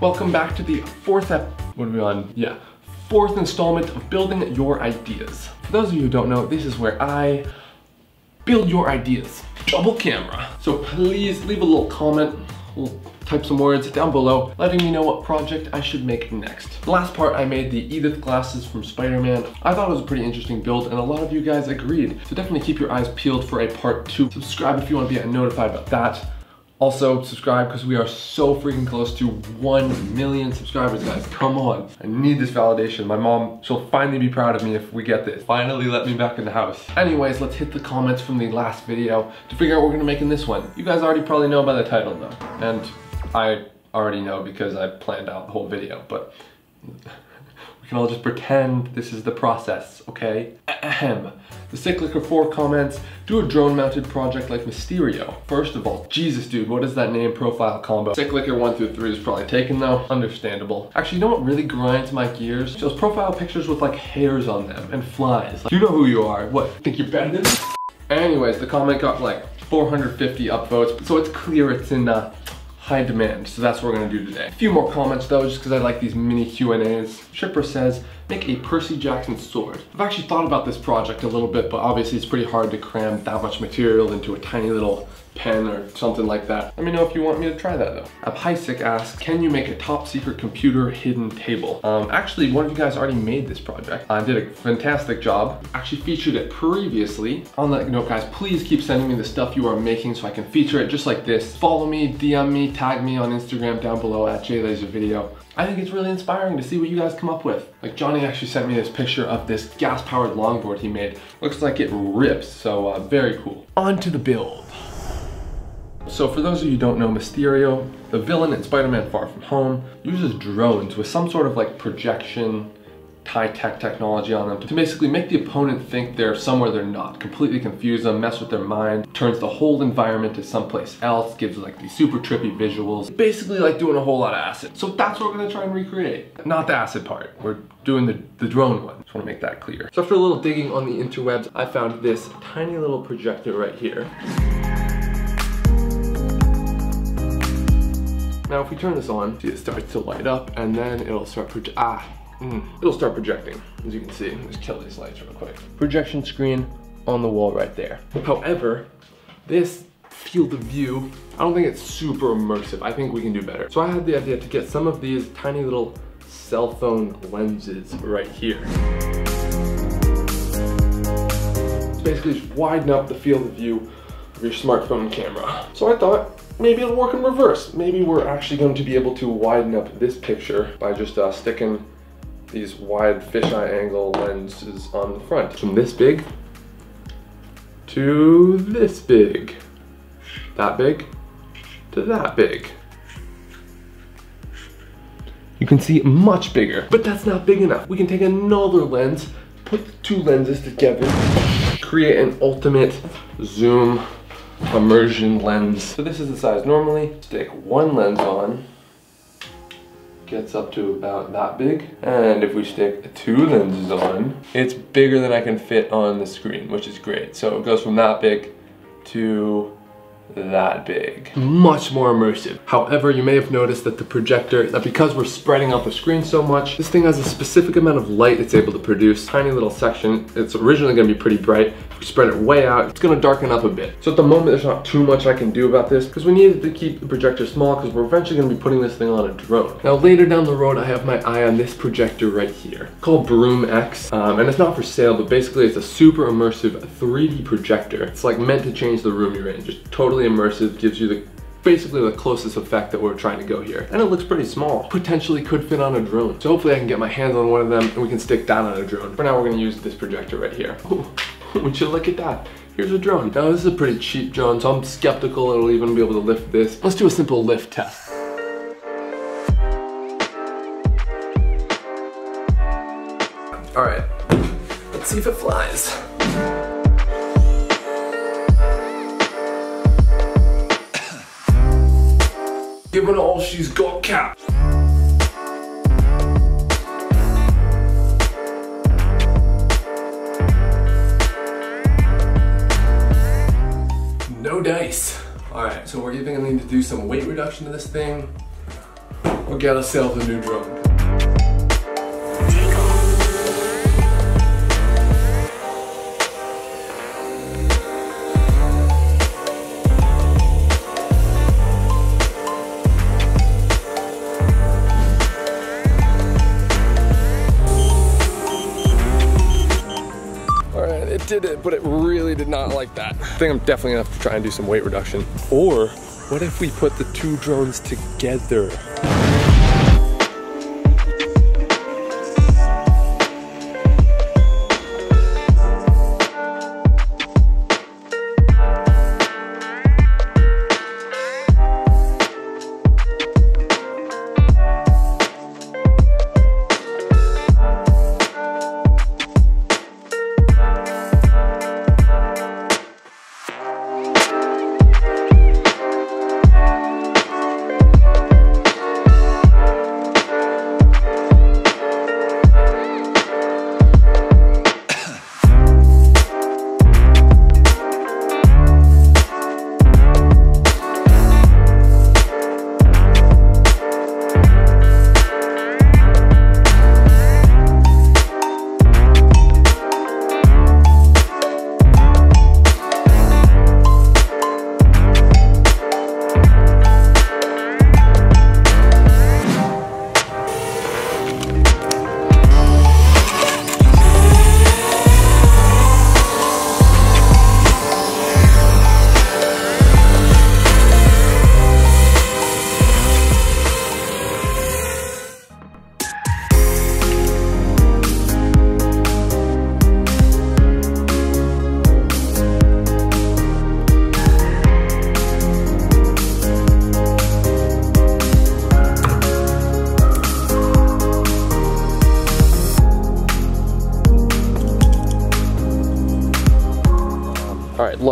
Welcome back to the fourth ep- what are we on? Yeah, fourth installment of Building Your Ideas. For those of you who don't know, this is where I build your ideas. Double camera. So please leave a little comment, we'll type some words down below, letting me know what project I should make next. The last part I made the Edith glasses from Spider-Man. I thought it was a pretty interesting build and a lot of you guys agreed. So definitely keep your eyes peeled for a part two. Subscribe if you want to be notified about that. Also, subscribe because we are so freaking close to 1 million subscribers, guys. Come on. I need this validation. My mom, she'll finally be proud of me if we get this. Finally let me back in the house. Anyways, let's hit the comments from the last video to figure out what we're gonna make in this one. You guys already probably know by the title though. And I already know because I planned out the whole video, but can all just pretend this is the process, okay? Ahem. The Cyclicker 4 comments, do a drone mounted project like Mysterio. First of all, Jesus dude, what is that name profile combo? Cyclicker 1 through 3 is probably taken though, understandable. Actually, you know what really grinds my gears? Those profile pictures with like hairs on them and flies. Like, you know who you are. What, think you're better than? Anyways, the comment got like 450 upvotes, so it's clear it's in uh, high demand, so that's what we're gonna do today. A few more comments though, just because I like these mini Q&As. Shipper says, make a Percy Jackson sword. I've actually thought about this project a little bit, but obviously it's pretty hard to cram that much material into a tiny little pen or something like that. Let me know if you want me to try that though. Abhisik asks, can you make a top secret computer hidden table? Um, actually, one of you guys already made this project. I uh, did a fantastic job. Actually featured it previously. On that note, guys, please keep sending me the stuff you are making so I can feature it just like this. Follow me, DM me, tag me on Instagram down below at JLaserVideo. I think it's really inspiring to see what you guys come up with. Like Johnny actually sent me this picture of this gas-powered longboard he made. Looks like it rips, so uh, very cool. On to the build. So for those of you who don't know, Mysterio, the villain in Spider-Man Far From Home, uses drones with some sort of like projection, high-tech technology on them to basically make the opponent think they're somewhere they're not, completely confuse them, mess with their mind, turns the whole environment to someplace else, gives like these super trippy visuals, basically like doing a whole lot of acid. So that's what we're gonna try and recreate. Not the acid part, we're doing the, the drone one. Just wanna make that clear. So after a little digging on the interwebs, I found this tiny little projector right here. Now if we turn this on, see it starts to light up and then it'll start ah, mm, it'll start projecting, as you can see. Let's kill these lights real quick. Projection screen on the wall right there. However, this field of view, I don't think it's super immersive. I think we can do better. So I had the idea to get some of these tiny little cell phone lenses right here. It's basically just widen up the field of view of your smartphone camera. So I thought maybe it'll work in reverse. Maybe we're actually going to be able to widen up this picture by just uh, sticking these wide fisheye angle lenses on the front. From this big to this big. That big to that big. You can see much bigger, but that's not big enough. We can take another lens, put the two lenses together, create an ultimate zoom immersion lens. So this is the size. Normally, stick one lens on, gets up to about that big. And if we stick two lenses on, it's bigger than I can fit on the screen, which is great. So it goes from that big to that big. Much more immersive. However, you may have noticed that the projector, that because we're spreading out the screen so much, this thing has a specific amount of light it's able to produce. Tiny little section. It's originally gonna be pretty bright. If we spread it way out, it's gonna darken up a bit. So at the moment, there's not too much I can do about this because we needed to keep the projector small because we're eventually gonna be putting this thing on a drone. Now later down the road, I have my eye on this projector right here called Broom X. Um, and it's not for sale, but basically it's a super immersive 3D projector. It's like meant to change the room you're in. Just totally immersive, gives you the basically the closest effect that we're trying to go here. And it looks pretty small. Potentially could fit on a drone. So hopefully I can get my hands on one of them and we can stick down on a drone. For now, we're gonna use this projector right here. Ooh, would you look at that? Here's a drone. Now this is a pretty cheap drone, so I'm skeptical it'll even be able to lift this. Let's do a simple lift test. All right, let's see if it flies. Giving all she's got, cat. No dice. All right, so we're even gonna need to do some weight reduction to this thing. We got ourselves a new drone. Not like that. I think I'm definitely gonna have to try and do some weight reduction. Or what if we put the two drones together?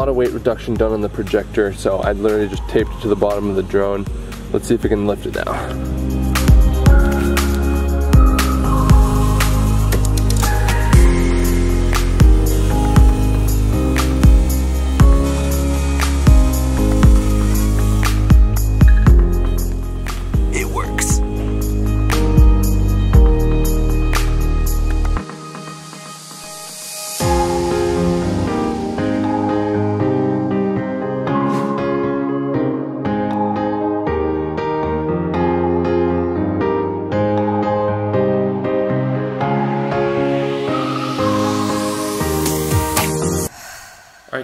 Lot of weight reduction done on the projector, so I literally just taped it to the bottom of the drone. Let's see if we can lift it now.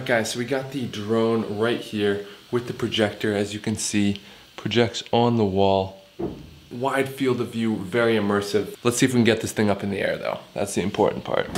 Guys, so we got the drone right here with the projector, as you can see, projects on the wall. Wide field of view, very immersive. Let's see if we can get this thing up in the air though. That's the important part.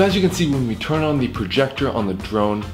So as you can see, when we turn on the projector on the drone,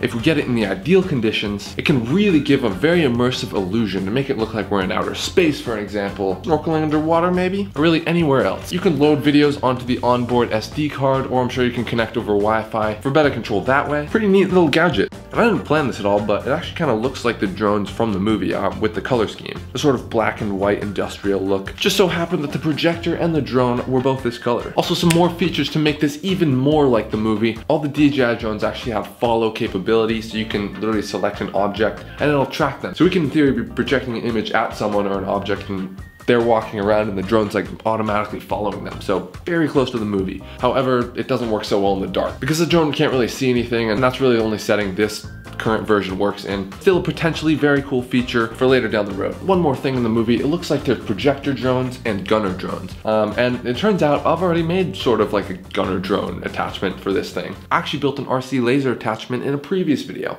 if we get it in the ideal conditions, it can really give a very immersive illusion to make it look like we're in outer space, for an example, snorkeling underwater maybe, or really anywhere else. You can load videos onto the onboard SD card, or I'm sure you can connect over Wi-Fi for better control that way. Pretty neat little gadget. And I didn't plan this at all, but it actually kind of looks like the drones from the movie uh, with the color scheme. The sort of black and white industrial look. Just so happened that the projector and the drone were both this color. Also some more features to make this even more like the movie. All the DJI drones actually have follow capability, so you can literally select an object and it'll track them. So we can in theory be projecting an image at someone or an object and they're walking around and the drone's like automatically following them. So very close to the movie. However, it doesn't work so well in the dark because the drone can't really see anything and that's really the only setting this current version works in. Still a potentially very cool feature for later down the road. One more thing in the movie, it looks like there's projector drones and gunner drones. Um, and it turns out I've already made sort of like a gunner drone attachment for this thing. I actually built an RC laser attachment in a previous video.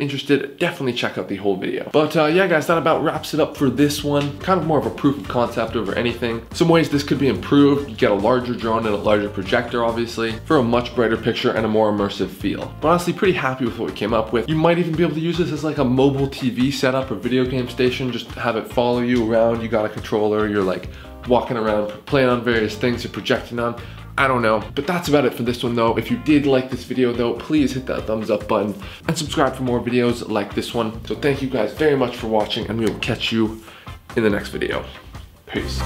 Interested, definitely check out the whole video. But uh, yeah guys, that about wraps it up for this one. Kind of more of a proof of concept over anything. Some ways this could be improved. You get a larger drone and a larger projector obviously for a much brighter picture and a more immersive feel. But honestly pretty happy with what we came up with. You might even be able to use this as like a mobile TV setup or video game station. Just have it follow you around. You got a controller, you're like walking around playing on various things you're projecting on. I don't know. But that's about it for this one though. If you did like this video though, please hit that thumbs up button and subscribe for more videos like this one. So thank you guys very much for watching and we will catch you in the next video. Peace.